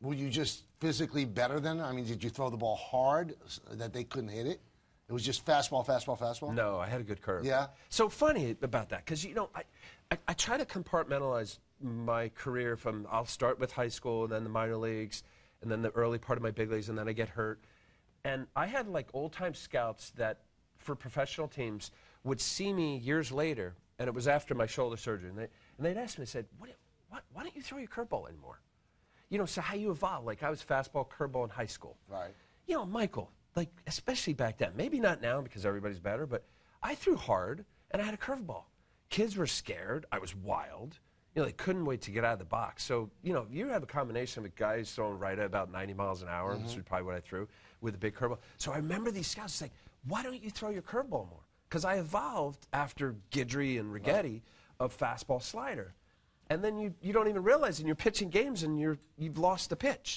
Were you just physically better than? I mean, did you throw the ball hard that they couldn't hit it? It was just fastball, fastball, fastball. No, I had a good curve. Yeah? So funny about that because you know I, I I try to compartmentalize my career from I'll start with high school and then the minor leagues and then the early part of my big leagues and then I get hurt, and I had like old time scouts that for professional teams would see me years later and it was after my shoulder surgery and they and they'd ask me they said what, what why don't you throw your curveball anymore, you know so how you evolve like I was fastball curveball in high school Right. you know, Michael, like especially back then, maybe not now because everybody's better, but I threw hard and I had a curveball. Kids were scared. I was wild. You know, they couldn't wait to get out of the box. So, you know, you have a combination of guys throwing right at about 90 miles an hour, which mm-hmm. is probably what I threw, with a big curveball. So I remember these scouts saying, why don't you throw your curveball more? Because I evolved after Guidry and Righetti of fastball slider. And then you, you don't even realize, and you're pitching games and you're, you've lost the pitch.